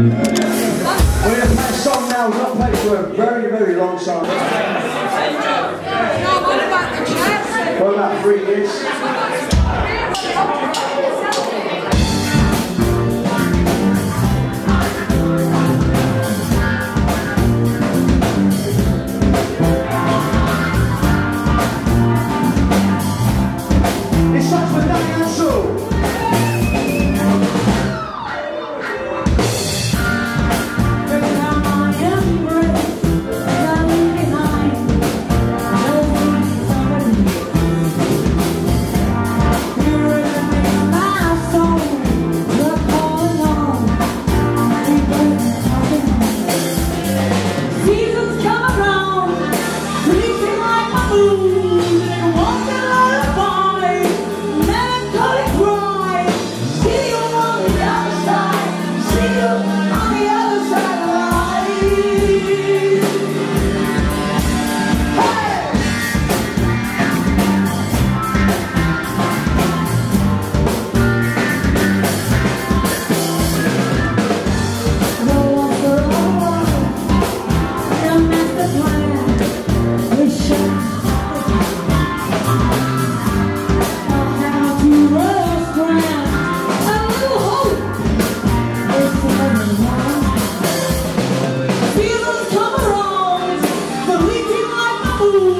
We're going to play a song now, we've not played for a very, very long time. No, what about the chest? For about three years. Ooh.